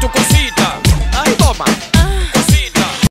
tu consigo.